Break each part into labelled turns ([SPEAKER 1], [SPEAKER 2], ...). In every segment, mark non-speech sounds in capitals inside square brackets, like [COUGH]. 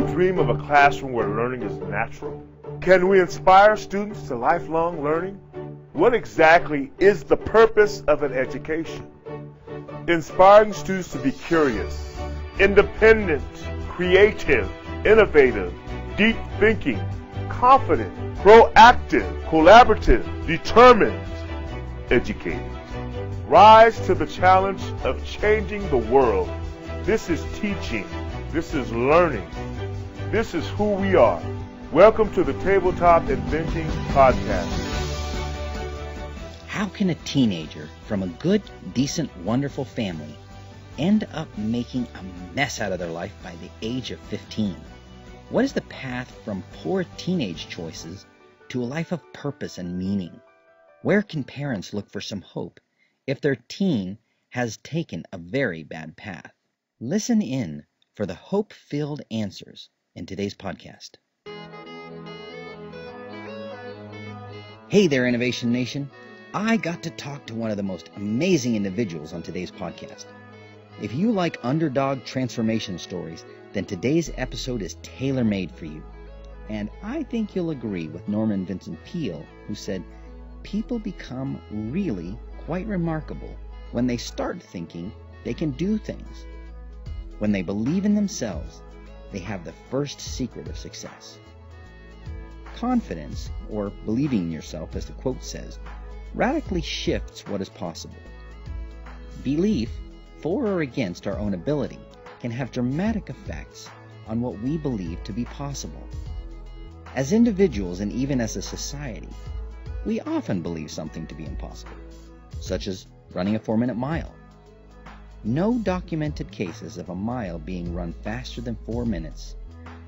[SPEAKER 1] you dream of a classroom where learning is natural? Can we inspire students to lifelong learning? What exactly is the purpose of an education? Inspiring students to be curious, independent, creative, innovative, deep thinking, confident, proactive, collaborative, determined, educated. Rise to the challenge of changing the world. This is teaching. This is learning. This is who we are. Welcome to the Tabletop Inventing Podcast.
[SPEAKER 2] How can a teenager from a good, decent, wonderful family end up making a mess out of their life by the age of 15? What is the path from poor teenage choices to a life of purpose and meaning? Where can parents look for some hope if their teen has taken a very bad path? Listen in for the hope filled answers in today's podcast. Hey there, Innovation Nation. I got to talk to one of the most amazing individuals on today's podcast. If you like underdog transformation stories, then today's episode is tailor made for you. And I think you'll agree with Norman Vincent Peale, who said, People become really quite remarkable when they start thinking they can do things. When they believe in themselves, they have the first secret of success. Confidence, or believing in yourself, as the quote says, radically shifts what is possible. Belief, for or against our own ability, can have dramatic effects on what we believe to be possible. As individuals and even as a society, we often believe something to be impossible, such as running a four minute mile. No documented cases of a mile being run faster than four minutes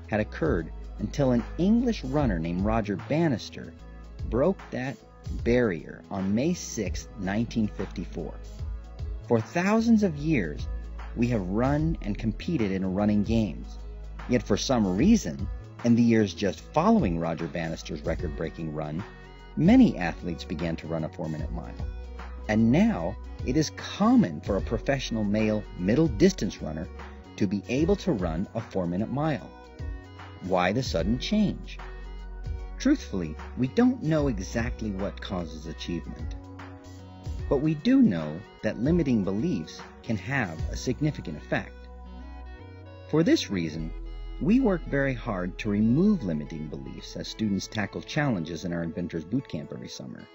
[SPEAKER 2] had occurred until an English runner named Roger Bannister broke that barrier on May 6, 1954. For thousands of years, we have run and competed in running games. Yet for some reason, in the years just following Roger Bannister's record breaking run, many athletes began to run a four minute mile. And now it is common for a professional male middle distance runner to be able to run a four minute mile. Why the sudden change? Truthfully, we don't know exactly what causes achievement. But we do know that limiting beliefs can have a significant effect. For this reason, we work very hard to remove limiting beliefs as students tackle challenges in our Inventors Bootcamp every summer.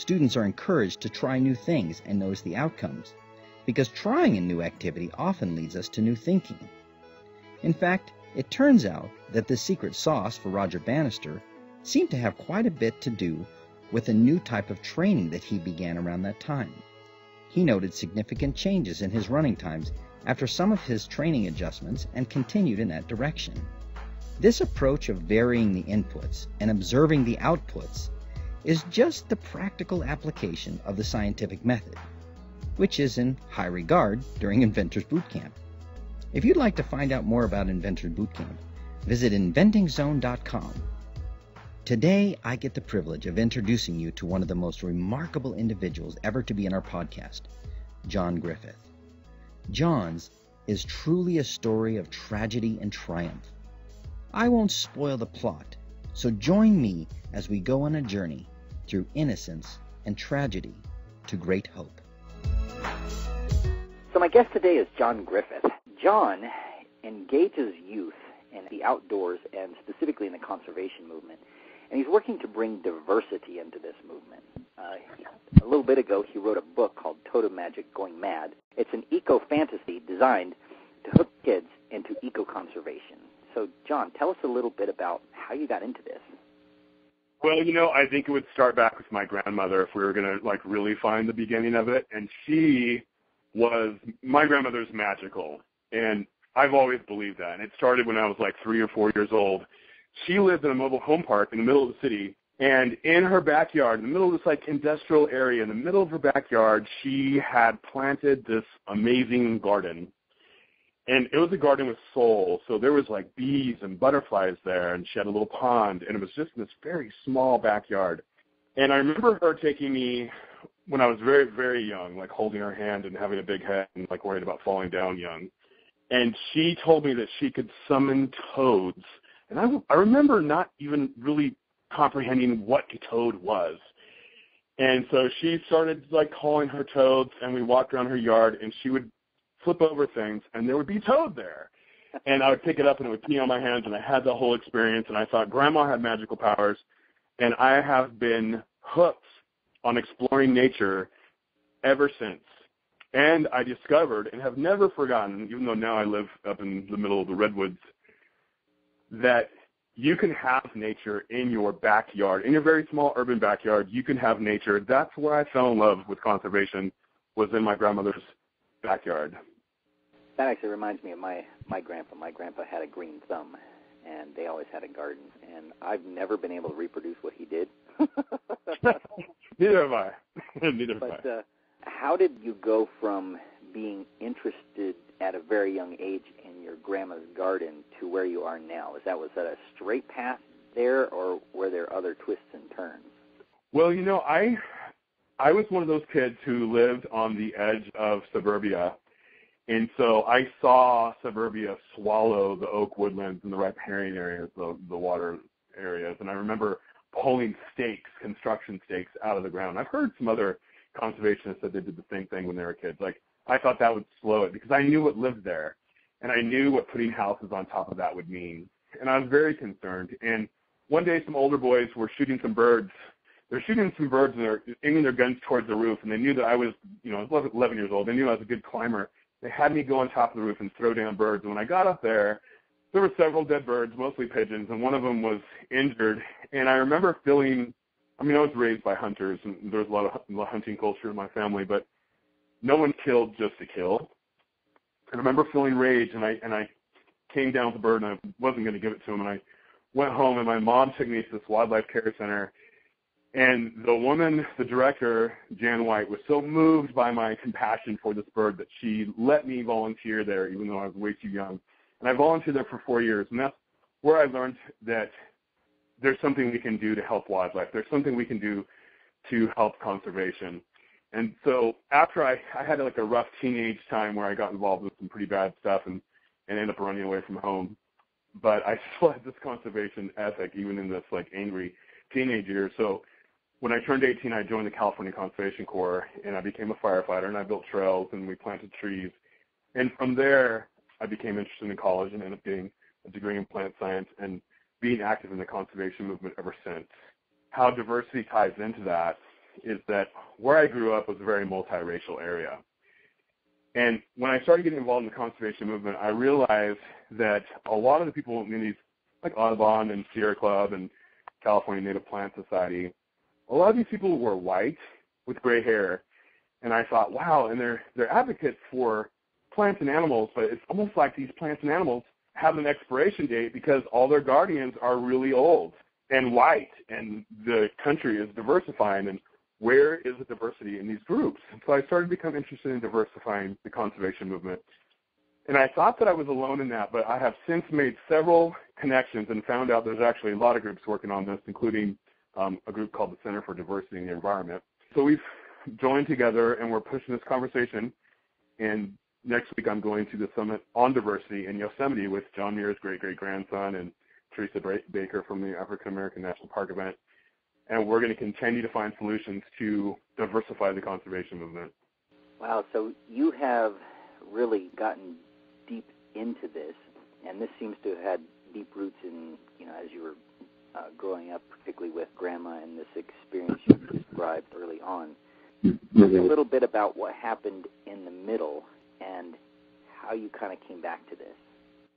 [SPEAKER 2] Students are encouraged to try new things and notice the outcomes, because trying a new activity often leads us to new thinking. In fact, it turns out that the secret sauce for Roger Bannister seemed to have quite a bit to do with a new type of training that he began around that time. He noted significant changes in his running times after some of his training adjustments and continued in that direction. This approach of varying the inputs and observing the outputs is just the practical application of the scientific method, which is in high regard during Inventors Bootcamp. If you'd like to find out more about Inventors Bootcamp, visit inventingzone.com Today, I get the privilege of introducing you to one of the most remarkable individuals ever to be in our podcast, John Griffith. John's is truly a story of tragedy and triumph. I won't spoil the plot, so join me as we go on a journey through innocence and tragedy to great hope.
[SPEAKER 3] So, my guest today is John Griffith. John engages youth in the outdoors and specifically in the conservation movement and he's working to bring diversity into this movement. Uh, a little bit ago, he wrote a book called Totem Magic Going Mad. It's an eco fantasy designed to hook kids into eco conservation. So, John, tell us a little bit about how you got into this.
[SPEAKER 1] Well, you know, I think it would start back with my grandmother if we were going to like really find the beginning of it. And she was my grandmother's magical, and I've always believed that. And it started when I was like three or four years old she lived in a mobile home park in the middle of the city and in her backyard in the middle of this like industrial area in the middle of her backyard she had planted this amazing garden and it was a garden with soul so there was like bees and butterflies there and she had a little pond and it was just in this very small backyard and i remember her taking me when i was very very young like holding her hand and having a big head and like worried about falling down young
[SPEAKER 4] and she told me that she could summon toads. And I, I remember not even really comprehending what a toad was. And so she started like calling her toads, and we walked around her yard, and she would flip over things, and there would be toad there. And I would pick it up, and it would pee on my hands, and I had the whole experience. And I thought Grandma had magical powers, and I have been hooked on exploring nature ever since. And I discovered and have never forgotten, even though now I live up in the middle of the redwoods, that you can have nature in your backyard, in your very small urban backyard. You can have nature. That's where I fell in love with conservation, was in my grandmother's backyard.
[SPEAKER 3] That actually reminds me of my my grandpa. My grandpa had a green thumb, and they always had a garden. And I've never been able to reproduce what he did. [LAUGHS]
[SPEAKER 4] Neither have I. [LAUGHS] Neither have
[SPEAKER 3] but,
[SPEAKER 4] I.
[SPEAKER 3] Uh, how did you go from being interested at a very young age in your grandma's garden to where you are now? Is that was that a straight path there, or were there other twists and turns?
[SPEAKER 4] Well, you know, I I was one of those kids who lived on the edge of suburbia, and so I saw suburbia swallow the oak woodlands and the riparian areas, the the water areas, and I remember pulling stakes, construction stakes, out of the ground. I've heard some other conservationists said they did the same thing when they were kids. Like I thought that would slow it because I knew what lived there, and I knew what putting houses on top of that would mean, and I was very concerned. And one day, some older boys were shooting some birds. They're shooting some birds and they're aiming their guns towards the roof, and they knew that I was, you know, I was 11 years old. They knew I was a good climber. They had me go on top of the roof and throw down birds. And when I got up there, there were several dead birds, mostly pigeons, and one of them was injured. And I remember feeling I mean, I was raised by hunters, and there's a lot of hunting culture in my family, but no one killed just to kill. And I remember feeling rage, and I and I came down with the bird, and I wasn't going to give it to him, and I went home, and my mom took me to this wildlife care center, and the woman, the director, Jan White, was so moved by my compassion for this bird that she let me volunteer there, even though I was way too young. And I volunteered there for four years, and that's where I learned that there's something we can do to help wildlife. There's something we can do to help conservation. And so after I, I had like a rough teenage time where I got involved with some pretty bad stuff and, and ended up running away from home. But I [LAUGHS] still had this conservation ethic even in this like angry teenage year. So when I turned 18, I joined the California Conservation Corps and I became a firefighter and I built trails and we planted trees. And from there, I became interested in college and ended up getting a degree in plant science and being active in the conservation movement ever since. How diversity ties into that is that where I grew up was a very multiracial area. And when I started getting involved in the conservation movement, I realized that a lot of the people in these, like Audubon and Sierra Club and California Native Plant Society, a lot of these people were white with gray hair. And I thought, wow, and they're they're advocates for plants and animals, but it's almost like these plants and animals have an expiration date because all their guardians are really old and white, and the country is diversifying. And where is the diversity in these groups? And so I started to become interested in diversifying the conservation movement. And I thought that I was alone in that, but I have since made several connections and found out there's actually a lot of groups working on this, including um, a group called the Center for Diversity in the Environment. So we've [LAUGHS] joined together and we're pushing this conversation. And next week I'm going to the summit on diversity in Yosemite with John Muir's great great grandson and Teresa Baker from the African American National Park event. And we're going to continue to find solutions to diversify the conservation movement.
[SPEAKER 3] Wow, so you have really gotten deep into this, and this seems to have had deep roots in, you know, as you were uh, growing up, particularly with grandma and this experience you described early on. Mm-hmm. a little bit about what happened in the middle and how you kind of came back to this.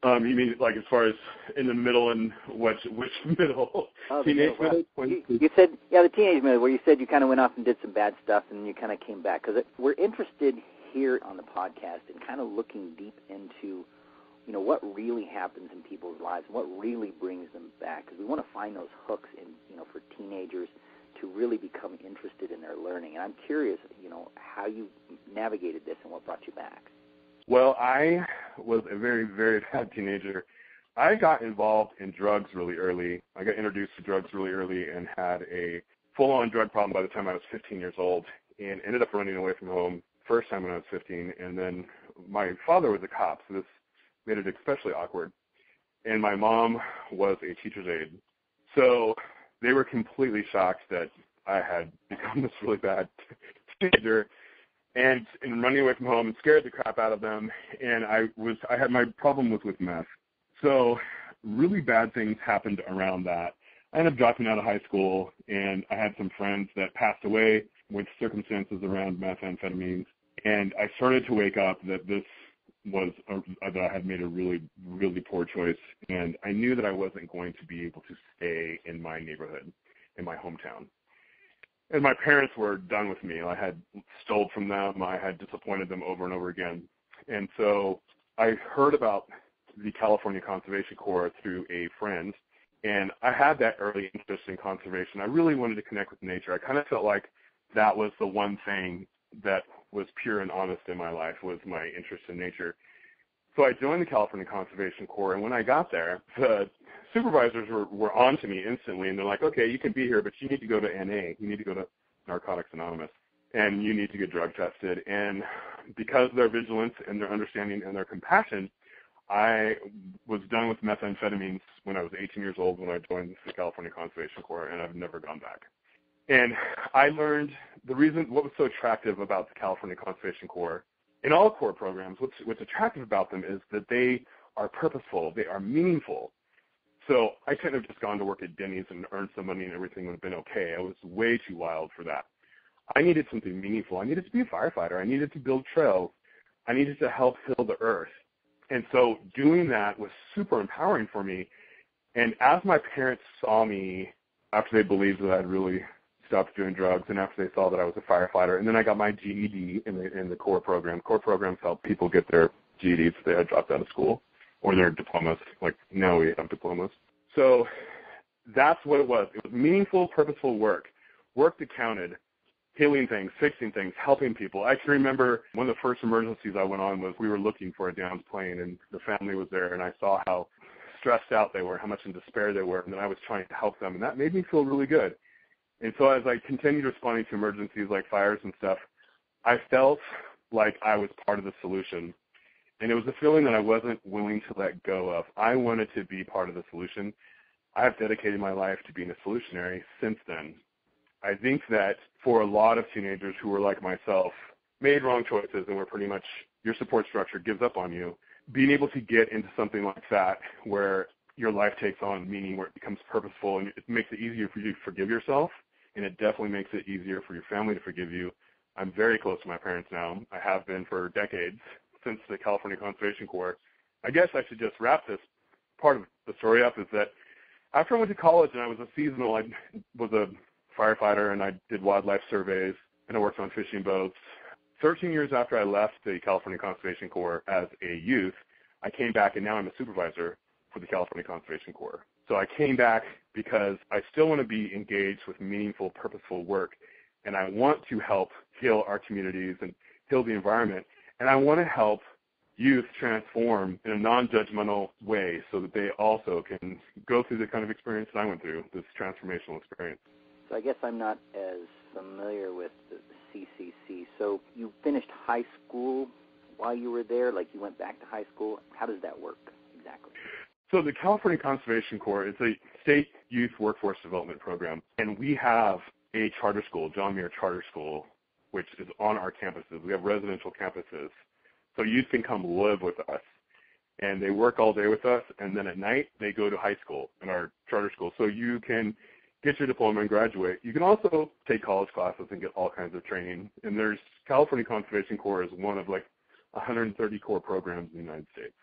[SPEAKER 4] Um, you mean like as far as in the middle and what which [LAUGHS] middle?
[SPEAKER 3] Oh,
[SPEAKER 4] teenage
[SPEAKER 3] middle. Well, you, you said yeah, the teenage middle, where you said you kind of went off and did some bad stuff, and you kind of came back because we're interested here on the podcast in kind of looking deep into you know what really happens in people's lives and what really brings them back because we want to find those hooks in you know for teenagers to really become interested in their learning and i'm curious you know how you navigated this and what brought you back
[SPEAKER 4] well, I was a very, very [LAUGHS] bad teenager. I got involved in drugs really early. I got introduced to drugs really early and had a full-on drug problem by the time I was 15 years old and ended up running away from home first time when I was 15. And then my father was a cop, so this made it especially awkward. And my mom was a teacher's aide. So they were completely shocked that I had [LAUGHS] become this really bad teenager and and running away from home and scared the crap out of them and I was I had my problem was with meth. So really bad things happened around that. I ended up dropping out of high school and I had some friends that passed away with circumstances around methamphetamines and I started to wake up that this was that I had made a really really poor choice and I knew that I wasn't going to be able to stay in my neighborhood in my hometown and my parents were done with me. I had stole from them. I had disappointed them over and over again. And so I heard about the California Conservation Corps through a friend, and I had that early interest in conservation. I really wanted to connect with nature. I kind of felt like that was the one thing that was pure and honest in my life was my interest in nature. So I joined the California Conservation Corps, and when I got there, the supervisors were, were on to me instantly, and they're like, okay, you can be here, but you need to go to NA. You need to go to Narcotics Anonymous, and you need to get drug tested. And because of their vigilance and their understanding and their compassion, I was done with methamphetamines when I was 18 years old when I joined the California Conservation Corps, and I've never gone back. And I learned the reason what was so attractive about the California Conservation Corps in all corps programs, what's, what's attractive about them is that they are purposeful, they are meaningful. So I couldn't have just gone to work at Denny's and earned some money and everything would have been okay. I was way too wild for that. I needed something meaningful. I needed to be a firefighter. I needed to build trails. I needed to help heal the earth. And so doing that was super empowering for me. And as my parents saw me after they believed that I'd really stopped doing drugs and after they saw that I was a firefighter. And then I got my GED in the in the corps program. Corps programs help people get their GEDs if they had dropped out of school or their diplomas. Like now we have diplomas. So that's what it was. It was meaningful, purposeful work. Work that counted. Healing things, fixing things, helping people. I can remember one of the first emergencies I went on was we were looking for a downed plane and the family was there and I saw how stressed out they were, how much in despair they were, and then I was trying to help them and that made me feel really good. And so as I continued responding to emergencies like fires and stuff, I felt like I was part of the solution. And it was a feeling that I wasn't willing to let go of. I wanted to be part of the solution. I have dedicated my life to being a solutionary since then. I think that for a lot of teenagers who were like myself, made wrong choices and were pretty much your support structure gives up on you, being able to get into something like that where your life takes on meaning, where it becomes purposeful and it makes it easier for you to forgive yourself and it definitely makes it easier for your family to forgive you. I'm very close to my parents now. I have been for decades since the California Conservation Corps. I guess I should just wrap this part of the story up is that after I went to college and I was a seasonal, I was a firefighter and I did wildlife surveys and I worked on fishing boats. 13 years after I left the California Conservation Corps as a youth, I came back and now I'm a supervisor for the California Conservation Corps. So I came back because I still want to be engaged with meaningful, purposeful work, and I want to help heal our communities and heal the environment, and I want to help youth transform in a non-judgmental way so that they also can go through the kind of experience that I went through, this transformational experience.
[SPEAKER 3] So I guess I'm not as familiar with the CCC. So you finished high school while you were there, like you went back to high school. How does that work?
[SPEAKER 4] So the California Conservation Corps is a state youth workforce development program, and we have a charter school, John Muir Charter School, which is on our campuses. We have residential campuses, so youth can come live with us, and they work all day with us, and then at night they go to high school in our charter school. So you can get your diploma and graduate. You can also take college classes and get all kinds of training. And there's California Conservation Corps is one of like 130 corps programs in the United States.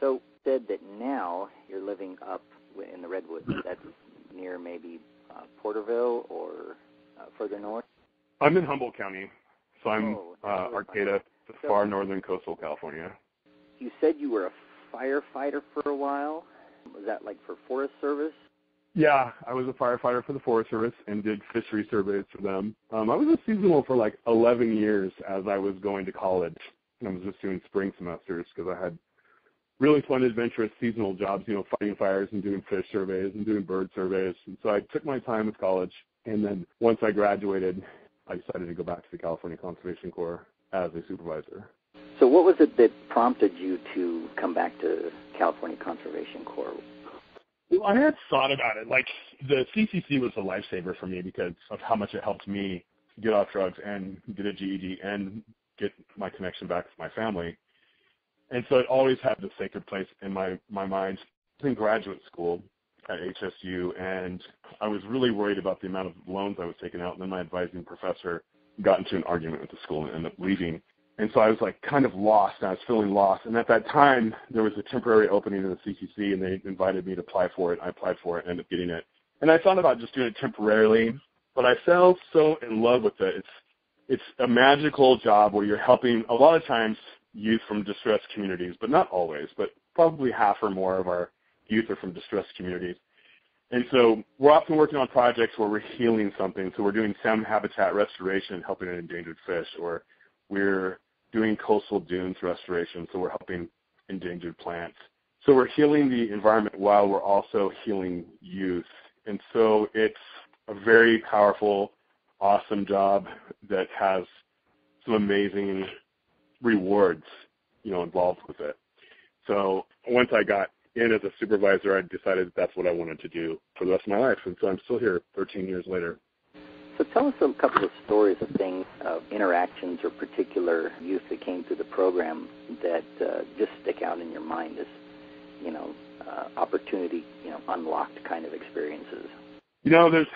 [SPEAKER 3] So said that now you're living up in the Redwoods. That's near maybe uh, Porterville or uh, further north.
[SPEAKER 4] I'm in Humboldt County, so I'm
[SPEAKER 3] Oh,
[SPEAKER 4] uh, Arcata, the
[SPEAKER 3] So-
[SPEAKER 4] far northern coastal California.
[SPEAKER 3] You said you were a firefighter for a while. Was that like for Forest Service?
[SPEAKER 4] Yeah, I was a firefighter for the Forest Service and did fishery surveys for them. Um, I was a seasonal for like 11 years as I was going to college. And I was just doing spring semesters because I had really fun, adventurous seasonal jobs, you know, fighting fires and doing fish surveys and doing bird surveys. And so I took my time with college. And then once I graduated, I decided to go back to the California Conservation Corps as a supervisor.
[SPEAKER 3] So, what was it that prompted you to come back to California Conservation Corps?
[SPEAKER 4] Well, I had thought about it. Like the CCC was a lifesaver for me because of how much it helped me get off drugs and get a GED and get my connection back with my family. And so it always had the sacred place in my my mind. in graduate school at HSU, and I was really worried about the amount of loans I was taking out. And then my advising professor got into an argument with the school and ended up leaving. And so I was like kind of lost. And I was feeling lost. And at that time, there was a temporary opening in the CCC, and they invited me to apply for it. I applied for it, and ended up getting it. And I thought about just doing it temporarily, but I fell so in love with it. It's it's a magical job where you're helping a lot of times youth from distressed communities, but not always, but probably half or more of our youth are from distressed communities. And so we're often working on projects where we're healing something. So we're doing salmon habitat restoration, helping an endangered fish, or we're doing coastal dunes restoration, so we're helping endangered plants. So we're healing the environment while we're also healing youth. And so it's a very powerful, awesome job that has some amazing rewards, you know, involved with it. So once I got in as a supervisor, I decided that's what I wanted to do for the rest of my life. And so I'm still here 13 years later.
[SPEAKER 3] So tell us a couple of stories of things, of interactions or particular youth that came through the program that uh, just stick out in your mind as, you know, uh, opportunity, you know, unlocked kind of experiences.
[SPEAKER 4] You know, there's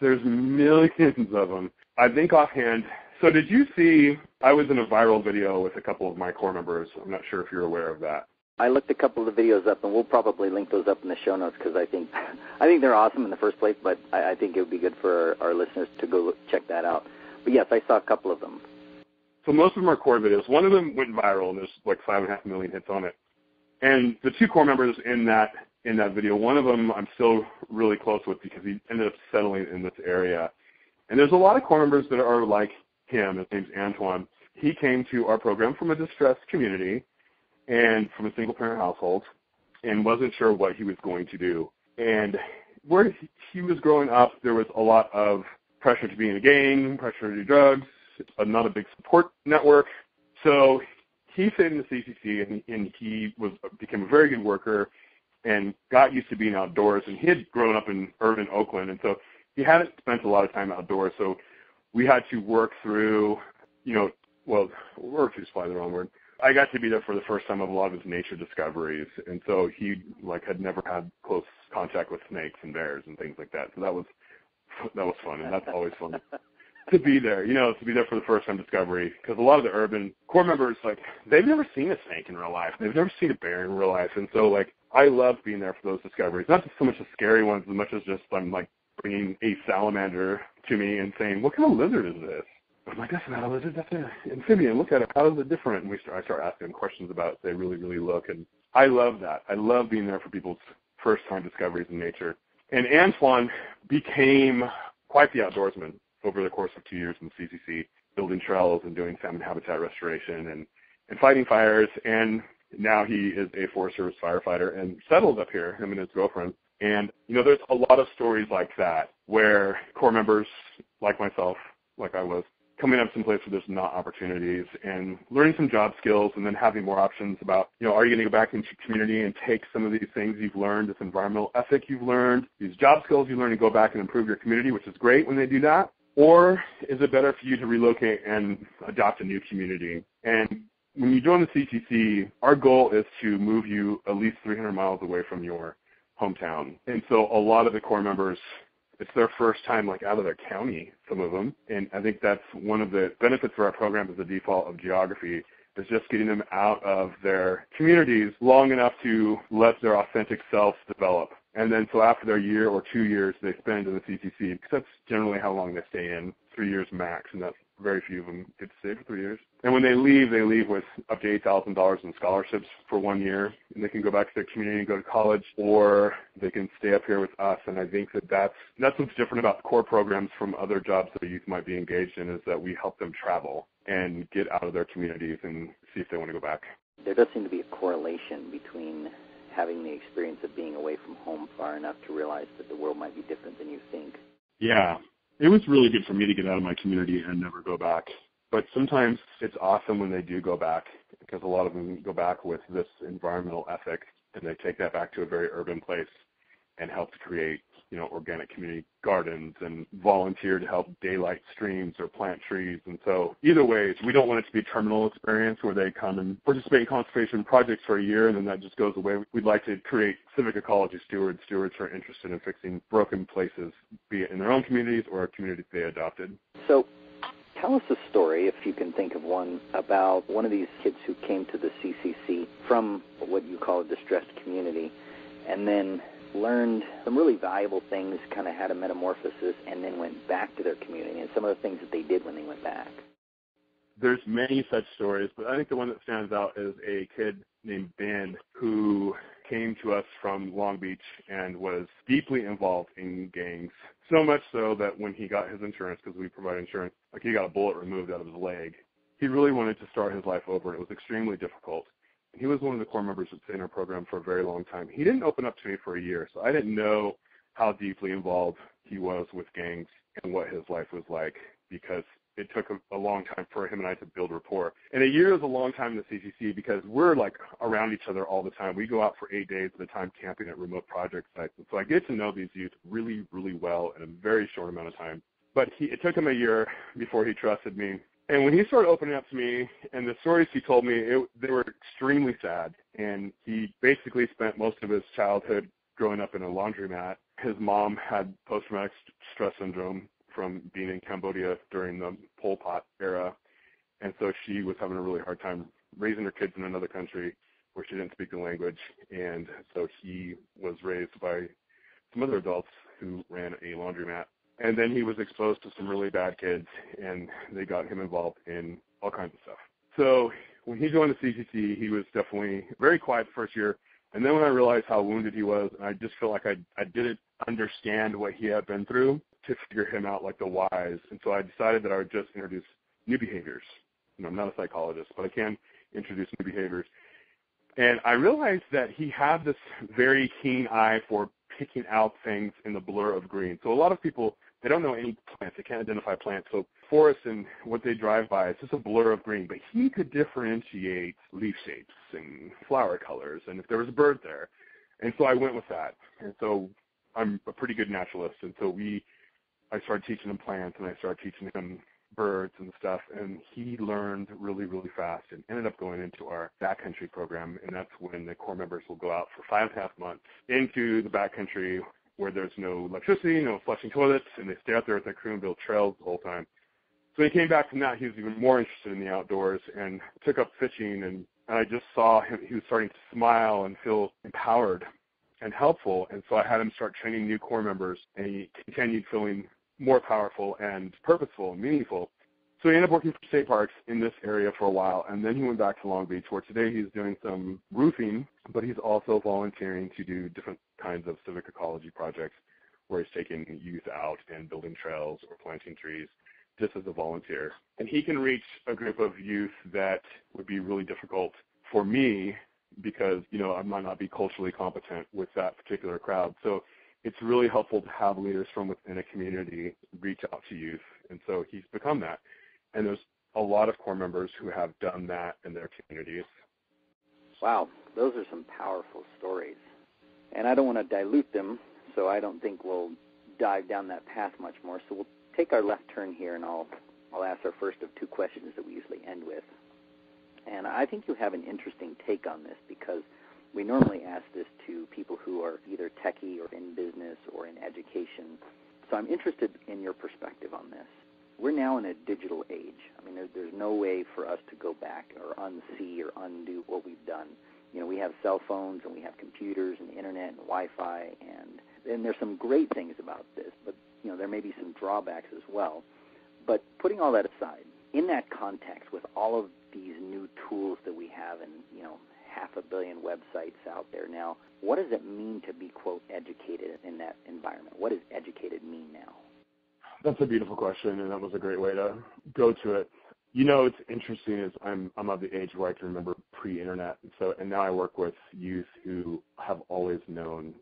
[SPEAKER 4] there's millions of them. I think offhand. So did you see? I was in a viral video with a couple of my corps members. I'm not sure if you're aware of that.
[SPEAKER 3] I looked a couple of the videos up, and we'll probably link those up in the show notes because I think [LAUGHS] I think they're awesome in the first place. But I, I think it would be good for our, our listeners to go look, check that out. But yes, I saw a couple of them.
[SPEAKER 4] So most of them are corps videos. One of them went viral, and there's like five and a half million hits on it. And the two corps members in that in that video, one of them I'm still really close with because he ended up settling in this area. And there's a lot of core members that are like him. His name's Antoine. He came to our program from a distressed community and from a single parent household and wasn't sure what he was going to do. And where he was growing up, there was a lot of pressure to be in a gang, pressure to do drugs, not a big support network. So he in the CCC and, and he was became a very good worker and got used to being outdoors. And he had grown up in urban Oakland, and so he hadn't spent a lot of time outdoors. So we had to work through, you know, well, work is probably the wrong word. I got to be there for the first time of a lot of his nature discoveries, and so he like had never had close contact with snakes and bears and things like that. So that was that was fun, and that's always fun to be there. You know, to be there for the first time discovery because a lot of the urban corps members like they've never seen a snake in real life, they've never seen a bear in real life, and so like I love being there for those discoveries. Not just so much the scary ones, as much as just I'm like bringing a salamander to me and saying, "What kind of lizard is this?" I'm like, that's not a lizard, that's an amphibian. Look at it. How is it different? And we start, I start asking questions about it. They really, really look. And I love that. I love being there for people's first time discoveries in nature. And Antoine became quite the outdoorsman over the course of two years in the CCC, building trails and doing salmon habitat restoration and, and fighting fires. And now he is a Forest Service firefighter and settled up here, him and his girlfriend. And, you know, there's a lot of stories like that where corps members like myself, like I was, coming up someplace where there's not opportunities and learning some job skills and then having more options about, you know, are you going to go back into community and take some of these things you've learned, this environmental ethic you've learned, these job skills you learn and go back and improve your community, which is great when they do that? Or is it better for you to relocate and adopt a new community? And when you join the CCC, our goal is to move you at least 300 miles away from your hometown. And so a lot of the corps members it's their first time like out of their county, some of them. And I think that's one of the benefits of our program is the default of geography is just getting them out of their communities long enough to let their authentic selves develop. And then so after their year or two years they spend in the CCC, because that's generally how long they stay in, three years max, and that's very few of them get to stay for three years. And when they leave, they leave with up to eight thousand dollars in scholarships for one year, and they can go back to their community and go to college, or they can stay up here with us. And I think that that's that's what's different about corps programs from other jobs that youth might be engaged in is that we help them travel and get out of their communities and see if they want to go back.
[SPEAKER 3] There does seem to be a correlation between having the experience of being away from home far enough to realize that the world might be different than you think.
[SPEAKER 4] Yeah, it was really good for me to get out of my community and never go back. But sometimes it's awesome when they do go back because a lot of them go back with this environmental ethic and they take that back to a very urban place and help to create you know, organic community gardens and volunteer to help daylight streams or plant trees. And so either way, we don't want it to be a terminal experience where they come and participate in conservation projects for a year and then that just goes away. We'd like to create civic ecology stewards, stewards who are interested in fixing broken places, be it in their own communities or a community they adopted.
[SPEAKER 3] So tell us a story, if you can think of one, about one of these kids who came to the CCC from what you call a distressed community and then learned some really valuable things, kind of had a metamorphosis, and then went back to their community and some of the things that they did when they went back.
[SPEAKER 4] There's many such stories, but I think the one that stands out is a kid named Ben who came to us from Long Beach and was deeply involved in gangs. So much so that when he got his insurance, because we provide insurance, like he got a bullet removed out of his leg, he really wanted to start his life over, and it was extremely difficult he was one of the corps members of our program for a very long time. He didn't open up to me for a year, so I didn't know how deeply involved he was with gangs and what his life was like because it took a, a long time for him and I to build rapport. And a year is a long time in the CCC because we're like around each other all the time. We go out for eight days at a time camping at remote project sites. And so I get to know these youth really, really well in a very short amount of time. But he, it took him a year before he trusted me and when he started opening up to me and the stories he told me it, they were extremely sad. And he basically spent most of his childhood growing up in a laundromat. His mom had post-traumatic stress syndrome from being in cambodia during the pol pot era. And so she was having a really hard time raising her kids in another country where she didn't speak the language. And so he was raised by some other adults who ran a laundromat and then he was exposed to some really bad kids, and they got him involved in all kinds of stuff. So when he joined the CCC, he was definitely very quiet the first year. And then when I realized how wounded he was, and I just felt like I I didn't understand what he had been through to figure him out like the whys. And so I decided that I would just introduce new behaviors. You know, I'm not a psychologist, but I can introduce new behaviors. And I realized that he had this very keen eye for picking out things in the blur of green. So a lot of people they don't know any plants. They can't identify plants. So forests and what they drive by, it's just a blur of green. But he could differentiate leaf shapes and flower colors and if there was a bird there. And so I went with that. And so I'm a pretty good naturalist. And so we, I started teaching him plants and I started teaching him birds and stuff. And he learned really, really fast and ended up going into our backcountry program. And that's when the corps members will go out for five and a half months into the backcountry where there's no electricity, no flushing toilets, and they stay out there their crew and trails the whole time. So he came back from that. He was even more interested in the outdoors and took up fishing. And I just saw him. He was starting to smile and feel empowered and helpful. And so I had him start training new corps members, and he continued feeling more powerful and purposeful and meaningful. So he ended up working for state parks in this area for a while, and then he went back to Long Beach, where today he's doing some roofing, but he's also volunteering to do different kinds of civic ecology projects, where he's taking youth out and building trails or planting trees, just as a volunteer. And he can reach a group of youth that would be really difficult for me because you know I might not be culturally competent with that particular crowd. So it's really helpful to have leaders from within a community reach out to youth, and so he's become that and there's a lot of corps members who have done that in their communities.
[SPEAKER 3] Wow, those are some powerful stories. And I don't want to dilute them, so I don't think we'll dive down that path much more. So we'll take our left turn here, and I'll I'll ask our first of two questions that we usually end with. And I think you have an interesting take on this because we normally ask this to people who are either techie or in business or in education. So I'm interested in your perspective on this we're now in a digital age. I mean, there, there's no way for us to go back or unsee or undo what we've done. You know, we have cell phones and we have computers and the internet and Wi-Fi, and and there's some great things about this, but you know, there may be some drawbacks as well. But putting all that aside, in that context, with all of these new tools that we have, and you know, half a billion websites out there now, what does it mean to be quote educated in that environment? What does educated mean now?
[SPEAKER 4] That's a beautiful question, and that was a great way to go to it. You know, it's interesting is I'm I'm of the age where I can remember pre-internet, and so and now I work with youth who have always known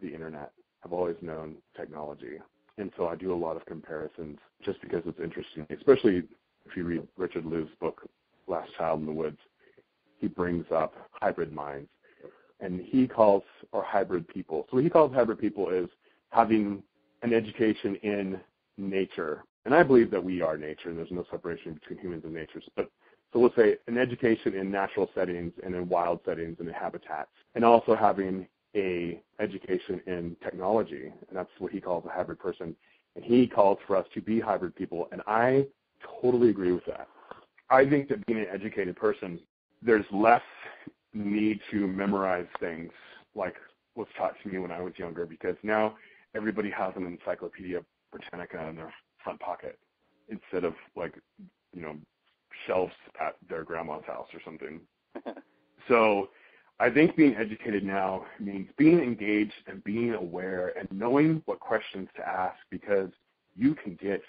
[SPEAKER 4] the internet, have always known technology, and so I do a lot of comparisons just because it's interesting, especially if you read Richard Louv's book, Last Child in the Woods, he brings up hybrid minds. And he calls, or hybrid people. So what he calls hybrid people is having an education in nature. And I believe that we are nature, and there's no separation between humans and nature. But so we'll say an education in natural settings and in wild settings and in habitats, and also having a education in technology, and that's what he calls a hybrid person. And he calls for us to be hybrid people, and I totally agree with that. I think that being an educated person, there's less need to memorize things like was taught to me when I was younger, because now everybody has an Encyclopedia Britannica in their front pocket instead of like, you know, shelves at their grandma's house or something. [LAUGHS] so I think being educated now means being engaged and being aware and knowing what questions to ask because you can get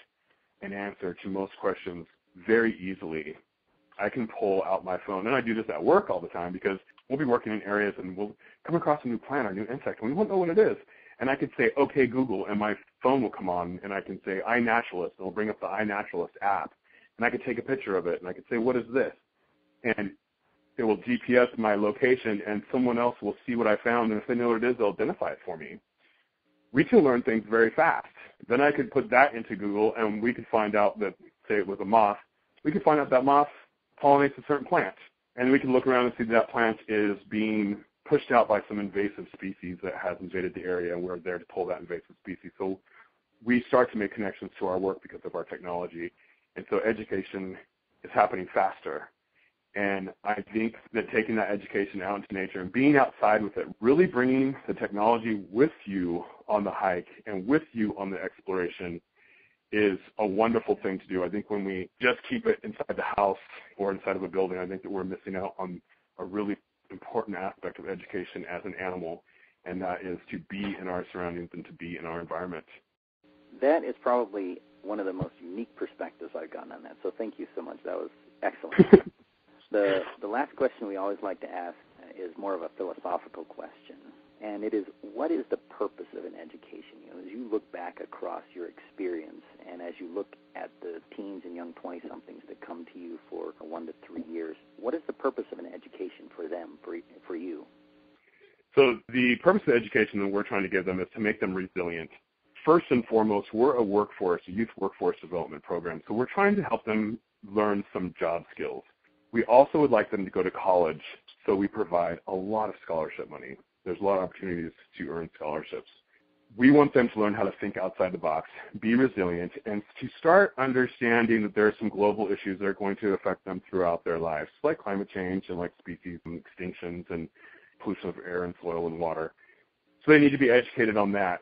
[SPEAKER 4] an answer to most questions very easily. I can pull out my phone, and I do this at work all the time because we'll be working in areas and we'll come across a new plant or a new insect, and we won't know what it is. And I could say, okay, Google, and my phone will come on, and I can say, iNaturalist, and it'll bring up the iNaturalist app. And I could take a picture of it, and I could say, what is this? And it will GPS my location, and someone else will see what I found, and if they know what it is, they'll identify it for me. We can learn things very fast. Then I could put that into Google, and we could find out that, say it was a moth, we could find out that moth pollinates a certain plant. And we can look around and see that plant is being pushed out by some invasive species that has invaded the area, and we're there to pull that invasive species. So we start to make connections to our work because of our technology. And so education is happening faster. And I think that taking that education out into nature and being outside with it, really bringing the technology with you on the hike and with you on the exploration is a wonderful thing to do. I think when we just keep it inside the house or inside of a building, I think that we're missing out on a really important aspect of education as an animal, and that is to be in our surroundings and to be in our environment.
[SPEAKER 3] That is probably one of the most unique perspectives I've gotten on that. So thank you so much. That was excellent. [LAUGHS] the the last question we always like to ask is more of a philosophical question, and it is, what is the purpose of an education? You know, as you look back across your experience, and as you look at the teens and young twenty somethings that come to you for one to three years, what is the purpose of an education for them, for for you?
[SPEAKER 4] So the purpose of education that we're trying to give them is to make them resilient first and foremost, we're a workforce, a youth workforce development program. So we're trying to help them learn some job skills. We also would like them to go to college, so we provide a lot of scholarship money. There's a lot of opportunities to earn scholarships. We want them to learn how to think outside the box, be resilient, and to start understanding that there are some global issues that are going to affect them throughout their lives, like climate change and like species and extinctions and pollution of air and soil and water. So they need to be educated on that.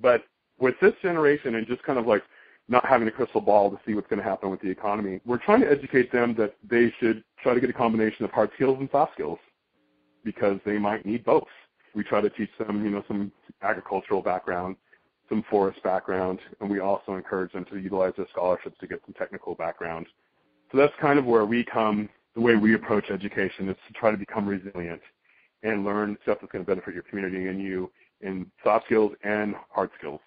[SPEAKER 4] But with this generation and just kind of like not having a crystal ball to see what's going to happen with the economy, we're trying to educate them that they should try to get a combination of hard skills and soft skills because they might need both. We try to teach them, you know, some agricultural background, some forest background, and we also encourage them to utilize their scholarships to get some technical background. So that's kind of where we come, the way we approach education is to try to become resilient and learn stuff that's going to benefit your community and you in soft skills and hard skills.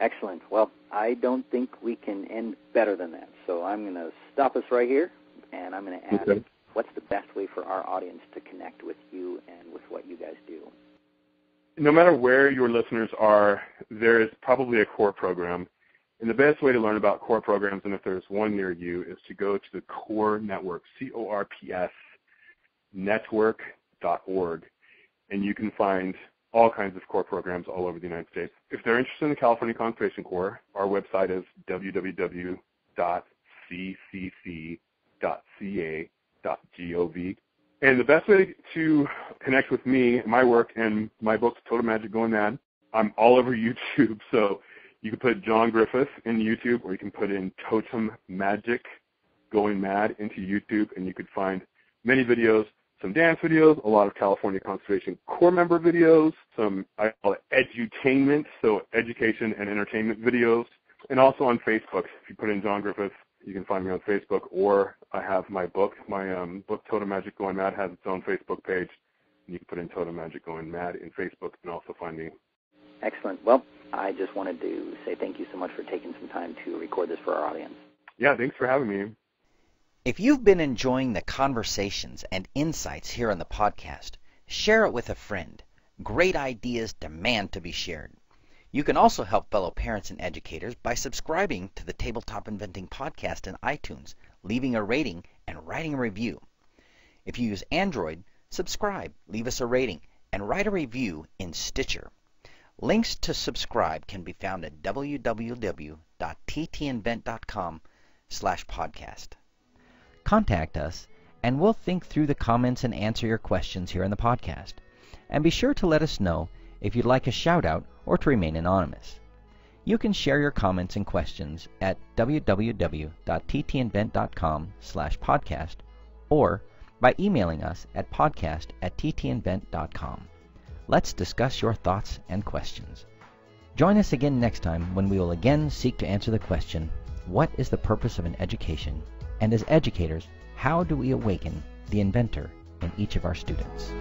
[SPEAKER 3] Excellent. Well, I don't think we can end better than that. So I'm going to stop us right here, and I'm going to ask okay. what's the best way for our audience to connect with you and with what you guys do?
[SPEAKER 4] No matter where your listeners are, there is probably a corps program. And the best way to learn about corps programs, and if there's one near you, is to go to the Corps network, C-O-R-P-S, network.org, and you can find all kinds of corps programs all over the United States. If they're interested in the California Conservation Corps, our website is www.ccc.ca.gov. And the best way to connect with me, my work, and my book, Totem Magic Going Mad, I'm all over [LAUGHS] YouTube. So you can put John Griffith in YouTube, or you can put in Totem Magic Going Mad into YouTube, and you could find many videos some dance videos, a lot of California Conservation Corps member videos, some I call it edutainment, so education and entertainment videos, and also on Facebook. If you put in John Griffith, you can find me on Facebook, or I have my book. My um, book, Totem Magic Going Mad, has its own Facebook page. You can put in Totem Magic Going Mad in Facebook and also find me.
[SPEAKER 3] Excellent. Well, I just wanted to say thank you so much for taking some time to record this for our audience.
[SPEAKER 4] Yeah, thanks for having me.
[SPEAKER 2] If you've been enjoying the conversations and insights here on the podcast, share it with a friend. Great ideas demand to be shared. You can also help fellow parents and educators by subscribing to the Tabletop Inventing podcast in iTunes, leaving a rating, and writing a review. If you use Android, subscribe, leave us a rating, and write a review in Stitcher. Links to subscribe can be found at www.ttinvent.com slash podcast. Contact us, and we'll think through the comments and answer your questions here in the podcast. And be sure to let us know if you'd like a shout out or to remain anonymous. You can share your comments and questions at www.ttinvent.com slash podcast or by emailing us at podcast at ttinvent.com. Let's discuss your thoughts and questions. Join us again next time when we will again seek to answer the question, what is the purpose of an education? And as educators, how do we awaken the inventor in each of our students?